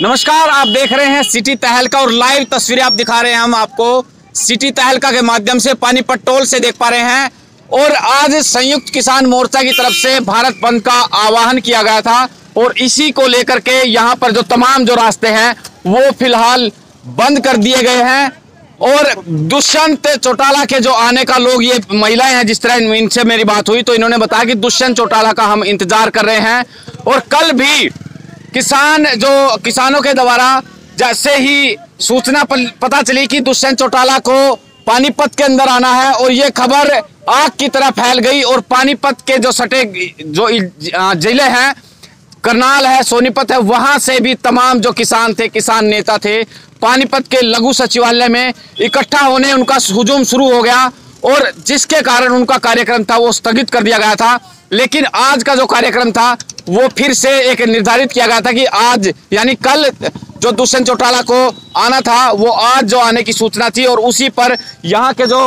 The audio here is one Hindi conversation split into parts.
नमस्कार, आप देख रहे हैं सिटी तहलका और लाइव तस्वीरें आप दिखा रहे हैं हम आपको। सिटी तहलका के माध्यम से पानीपत टोल से देख पा रहे हैं और आज संयुक्त किसान मोर्चा की तरफ़ से भारत बंद का आह्वान किया गया था और इसी को लेकर के यहाँ पर जो तमाम जो रास्ते हैं, वो फ़िलहाल बंद कर दिए गए हैं। और दुष्यंत चौटाला के जो आने का लोग, ये महिलाएँ हैं, जिस तरह इनसे मेरी बात हुई तो इन्होंने बताया कि दुष्यंत चौटाला का हम इंतज़ार कर रहे हैं। और कल भी किसान जो किसानों के द्वारा जैसे ही सूचना पता चली कि दुष्यंत चौटाला को पानीपत के अंदर आना है और ये खबर आग की तरह फैल गई और पानीपत के जो सटे जो ज़िले हैं, करनाल है, सोनीपत है, वहाँ से भी तमाम जो किसान थे, किसान नेता थे, पानीपत के लघु सचिवालय में इकट्ठा होने उनका हुजूम शुरू हो गया और जिसके कारण उनका कार्यक्रम था वो स्थगित कर दिया गया था। लेकिन आज का जो कार्यक्रम था वो फिर से एक निर्धारित किया गया था कि आज यानी कल जो दुष्यंत चौटाला को आना था वो आज जो आने की सूचना थी और उसी पर यहाँ के जो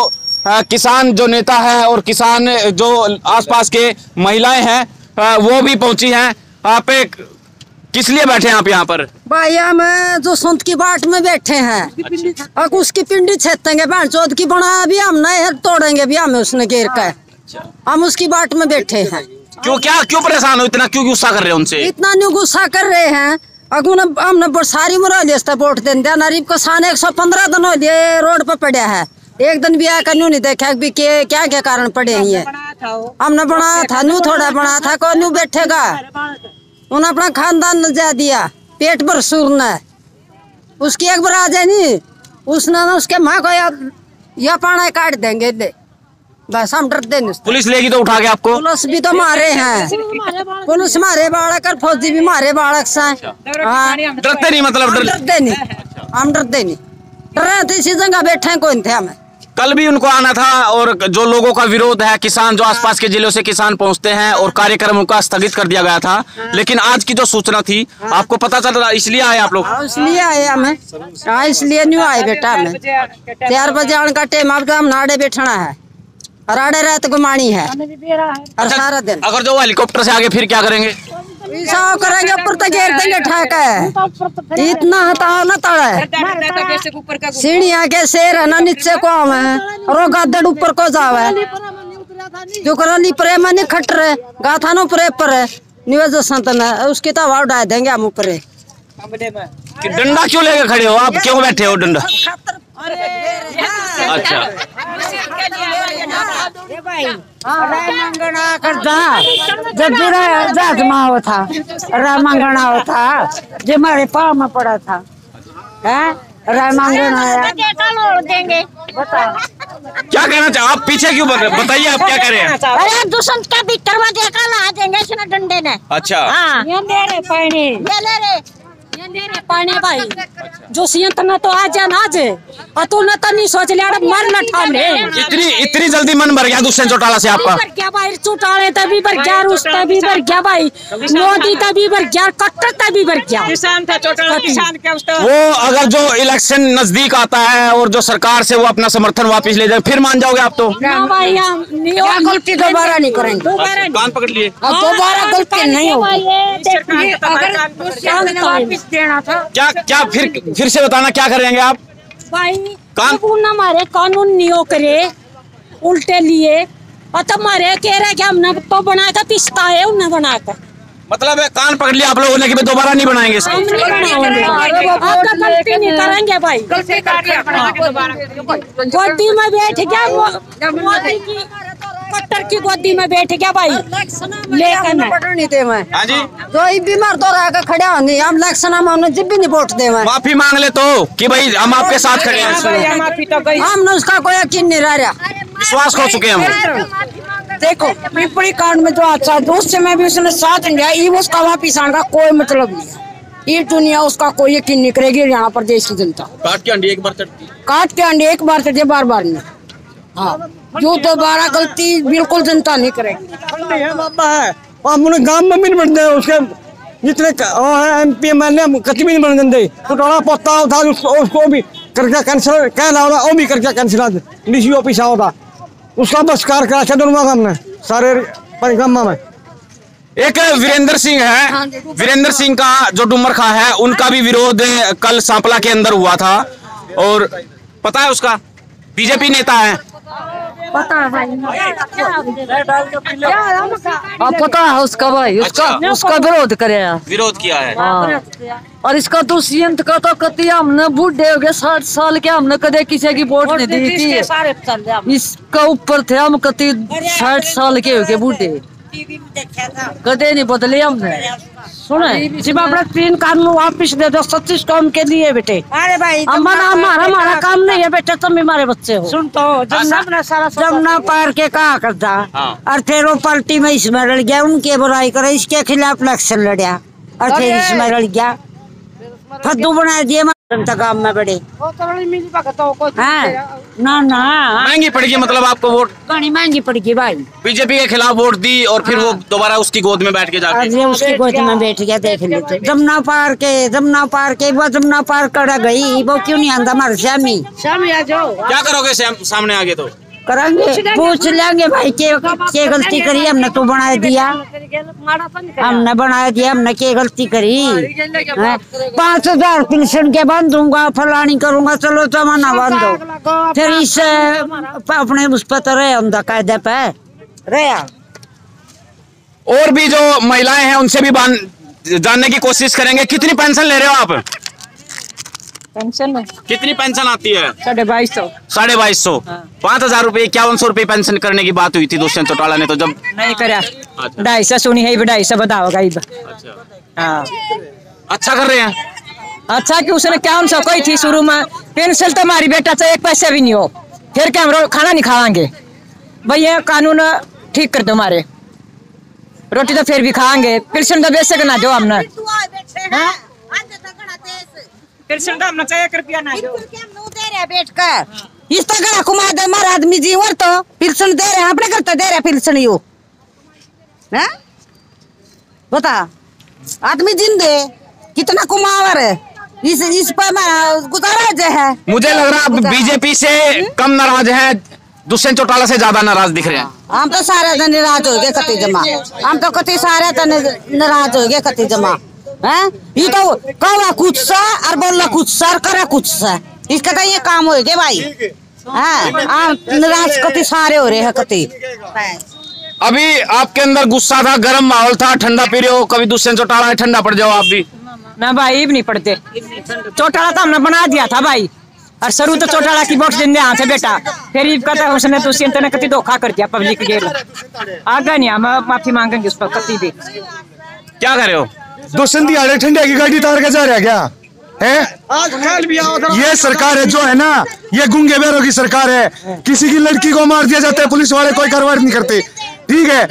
आ, किसान जो नेता है और किसान जो आसपास के महिलाएँ हैं वो भी पहुँची हैं। आप एक किस लिए बैठे हैं आप यहाँ पर? भाई हम जो संत की बाट में बैठे हैं। अच्छा। और उसकी पिंडी छेतेंगे बहन चौथ की बना भी हम नहीं तोड़ेंगे भी हमें उसने घेर कर। अच्छा। हम उसकी बाट में बैठे हैं। क्यों, क्या, क्यों परेशान हो? इतना क्यों गुस्सा कर रहे हैं उनसे? इतना न्यू गुस्सा कर रहे हैं। अगुन हमने सारी मुरा वोट दे दिया नरीब को सान एक सौ पंद्रह दिन हो लिए रोड पर पड़ा है। एक दिन भी आकर न्यू नहीं देखा भी के, क्या क्या कारण पड़े हैं ये? हमने बनाया था, न्यू थोड़ा बना था को न्यू बैठेगा? उन्हें अपना खानदान जा दिया, पेट भर सूरना उसकी एक बार आ जाए नहीं उसने उसके माँ को या या पाना काट देंगे ले बस हम डरते नहीं पुलिस लेगी तो उठा के आपको? पुलिस भी तो मारे हैं। पुलिस मारे बालक। और फौजी भी मारे बालक से। अच्छा। हाँ। डरते नहीं मतलब डरते नहीं। हम डरते नहीं। डर रहे थे इसी जगह बैठे कौन थे हमें। कल भी उनको आना था और जो लोगों का विरोध है किसान जो आसपास के जिलों से किसान पहुँचते हैं और कार्यक्रम उनका स्थगित कर दिया गया था। लेकिन आज की जो सूचना थी आपको पता चल रहा इसलिए आए आप लोग? हाँ, इसलिए आए हमें। हाँ, इसलिए नहीं आए बेटा हमें। चार बजे आने का टाइम अब हम नाड़े बैठना है। राड़े रात गुमानी है। और सारा दिन। अगर जो हेलीकॉप्टर से आगे फिर क्या करेंगे? करेंगे ऊपर तक घेर देंगे ठाक है। इतना हताओ न तड़ा। सीढ़ी आगे शेर है ना नीचे को है। और गद्दड़ ऊपर को जावे जो करो लिपरे में नहीं खट रहे गाथा नो परे पर है। निवेद संतन है उसकी तो हवा उड़ा देंगे हम ऊपर। डंडा क्यों लेके खड़े हो? आप क्यों बैठे हो डंडा? अच्छा। रामंगना करता। जब भी जाजमा था होता जो हमारे पाँव में पड़ा था। है? देंगे। क्या कहना चाह? आप पीछे क्यों बन रहे बताइए आप क्या कह रहे हैं अरे दुष्यंत का भी करवा दिया कल आ जाएँगे इसने डंडे ने। अच्छा। हाँ। ये ले पानी ये ले रहे पाने भाई। जो सियंत न तो आ जा ना जे और तू न तो सोच लिया मर न ठाने इतनी इतनी जल्दी मन भर गया दुष्यंत चौटाला से आपका। भर गया भाई चौटाले तभी भर गया रूस तभी भर गया भाई। मोदी तभी भर गया कट्टर तभी भर गया। किसान था चौटाला किसान क्या उसका वो अगर जो इलेक्शन नज़दीक आता है और जो सरकार से वो अपना समर्थन वापस ले जाए फिर मान जाओगे आप तो? भाई हम गलती दोबारा नहीं करेंगे? दोबारा पकड़ लिए। दोबारा गलती नहीं होगी। अगर देना था। क्या क्या फिर फिर से बताना क्या करेंगे आप? भाई कानून हमारे कानून नहीं करे। उल्टे लिए। और तुम्हारे कह रहे कि हमने तो बना कर पिस्ता है उन्हें बना कर मतलब है कान पकड़ लिया आप लोगों ने कि दोबारा नहीं बनाएँगे गलती नहीं करेंगे भाई। गोदी में बैठ गया मोदी की कट्टर की गोदी में बैठ गया भाई। लेकिन नहीं दे मैं। हाँ तो बीमार तो रह खड़े होनी हम में हमने जब भी नहीं वोट दे माफ़ी मांग ले तो कि भाई हम आपके साथ खड़े हैं। हमने उसका कोई यकीन नहीं रह। रहा विश्वास खो चुके हम। देखो पिपड़ी कांड में जो अच्छा दोस्त से मैं भी उसने साथ लिया ये उसका वापिस आने का कोई मतलब नहीं ये दुनिया उसका कोई यकीन नहीं करेगी यहाँ पर देश की जनता। काट के अंडे एक बार चढ़ती काट के अंडे एक बार चढ़ती बार बार नहीं। हाँ। जो दोबारा गलती बिल्कुल जनता नहीं करेगी। है बाबा है। और गाँव में भी नहीं बनते उसके जितने M P M L A कति भी नहीं बन देते तो थोड़ा पोता था उसको उसको भी करके कैंसिल कह रहा होता वो भी करके कैंसिल डी सी ऑफ़िस होता उसका बस कार करा दोनों हमने सारे परिक्रमा में। एक वीरेंद्र सिंह है। वीरेंद्र सिंह का जो डुमर खा है उनका भी विरोध कल सांपला के अंदर हुआ था। और पता है उसका? बीजेपी नेता है। पता है भाई। पता है उसका भाई उसका अच्छा। उसका विरोध करे विरोध किया है। हाँ। और इसका दुष्यंत का तो कति हमने बूढ़े हो गए साठ साल के हमने कदे किसी की वोट नहीं दी थी। हैं। इसका ऊपर थे हम कति साठ साल के हो गए बूढ़े। कदे नहीं बदले हमने। सुने? जब अपना तीन कानून वापिस दे दो सतीश कौम के लिए बेटे। अरे भाई हमारा हमारा हमारा काम नहीं है। बेटे तुम हमारे बच्चे हो। सुन तो जमुना सारा जमुना पार के कहा करता हाँ। और फिर वो पार्टी में इसमें लड़ गया उनके बुराई करे इसके खिलाफ इलेक्शन लड़ा और फिर इसमें लड़ गया। फद्दू बना दिए में बड़े। हाँ ना ना। महँगी पड़ेगी मतलब आपको वोट? महँगी पड़ेगी भाई। बीजेपी के खिलाफ वोट दी और फिर वो दोबारा उसकी गोद में बैठ के जाके उसकी गोद में बैठ गया देख लेते जमुना पार के जमुना पार के वो जमुना पार कर गई वो क्यों नहीं आंदा? हमारे श्यामी श्यामी आ जाओ। क्या करोगे सामने आगे तो? करेंगे पूछ लेंगे भाई के के गलती करी हमने तो बना दिया। हमने बना दिया हमने के गलती करी। हैं? पाँच हज़ार पेंशन के बांधूँगा फलानी करूँगा चलो जमाना बांधो फिर इस अपने उस पर तो रहे हम कायदे पे। रहे और भी जो महिलाएँ हैं उनसे भी जानने की कोशिश करेंगे। कितनी पेंशन ले रहे हो आप? पेंशन में। कितनी पेंशन आती है? साढ़े बाईस सौ। साढ़े बाईस सौ। पाँच हज़ार रूपए इक्यावन सौ रूपए पेंशन करने की बात हुई थी दुष्यंत चौटाला ने तो जब नहीं करा। अच्छा। ढाई सौ सुनी है ढाई सौ बताओगा हाँ। अच्छा कर रहे हैं? अच्छा कि उसने क्या उनसे कोई थी शुरू में। पेंशन तो हमारी बेटा से एक पैसे भी नहीं हो। फिर क्या हम खाना नहीं खाएँगे भाई ये कानून ठीक कर दो हमारे। रोटी तो फिर भी खाएँगे पेंशन तो बेच सकना दो हमने पेंशन हमने एक रुपया ना बैठ कर इस तरह कुमार दे मार आदमी जी और तो दे रहे हैं अपने करते दे रहे हैं पेंशन यू हैं? बता आदमी जिंदे कितना कुमावर है. इस इस पर मैं गुजारा जो है. मुझे लग रहा है बीजेपी से कम नाराज़ है दुष्यंत चौटाला से ज़्यादा नाराज़ दिख रहे हैं। हम तो सारे दिन नाराज़ हो गए कति जमा। हम तो कति सारे दिन नाराज़ हो गए कति जमा। ये तो कहा कुछ सा और बोलना कुछ सा करा कुछ सा इसका तो ये काम हो गए भाई। हाँ। हम कति सारे हो रहे हैं कति। अभी आपके अंदर गुस्सा था गर्म माहौल था ठंडा पी रहे हो कभी दुष्यंत चौटाला है ठंडा पड़ जाओ आप भी। ना भाई अब नहीं पड़ते। चौटाला तो हमने बना दिया था भाई। और शुरू तो चौटाला की वोट देने यहाँ से बेटा। फिर ईब कहता है उसने दुष्यंत ने कति धोखा कर दिया पब्लिक के आगे नहीं हम माफ़ी मांगेंगे उस पर कति भी। क्या कर रहे हो दुष्यंत दिहाड़े ठंडे की गाड़ी तार के जा रहा क्या? है? आज कल भी आओ ये सरकार है जो है ना ये गुंगे बैरों की सरकार है। किसी की लड़की को मार दिया जाता है पुलिस वाले कोई कार्रवाई नहीं करते। ठीक है?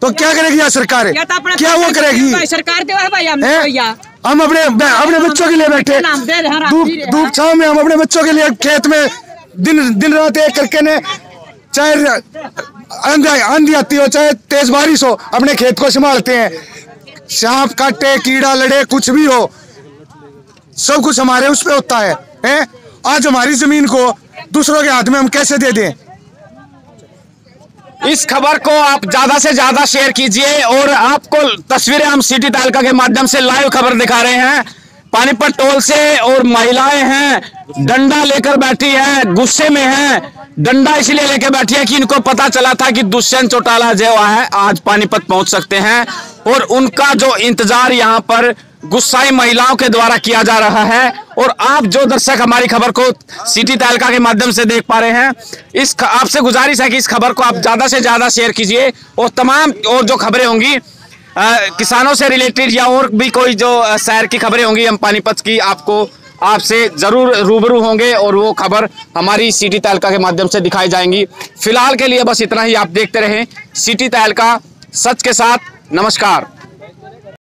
तो क्या करेगी यह सरकार? क्या वो करेगी? सरकार दे भाई हम अपने अपने बच्चों के लिए बैठे। दे धूप छाव में हम अपने बच्चों के लिए खेत में दिन दिन रात एक करके ने चाहे आंधी आंधी आती हो चाहे तेज बारिश हो अपने खेत को संभालते हैं। सांप काटे, कीड़ा लड़े, कुछ भी हो, सब कुछ हमारे उस पर होता है, हैं? आज हमारी ज़मीन को दूसरों के हाथ में हम कैसे दे दें? इस खबर को आप ज़्यादा से ज़्यादा शेयर कीजिए और आपको तस्वीरें हम सिटी तालका के माध्यम से लाइव खबर दिखा रहे हैं। पानीपत टोल से और महिलाएँ हैं, डंडा लेकर बैठी है, गुस्से में है। डंडा इसलिए लेकर बैठी है कि इनको पता चला था कि दुष्यंत चौटाला जो है, आज पानीपत पहुँच सकते हैं। और उनका जो इंतज़ार यहाँ पर गुस्साई महिलाओं के द्वारा किया जा रहा है। और आप जो दर्शक हमारी खबर को सिटी तालका के माध्यम से देख पा रहे हैं, इस आपसे गुजारिश है कि इस खबर को आप ज़्यादा से ज़्यादा शेयर कीजिए। और तमाम और जो खबरें होंगी अ, किसानों से रिलेटेड या और भी कोई जो शहर की खबरें होंगी हम पानीपत की आपको आपसे ज़रूर रूबरू होंगे और वो खबर हमारी सिटी तालका के माध्यम से दिखाई जाएँगी। फ़िलहाल के लिए बस इतना ही आप देखते रहें। सिटी तालका सच के साथ नमस्कार।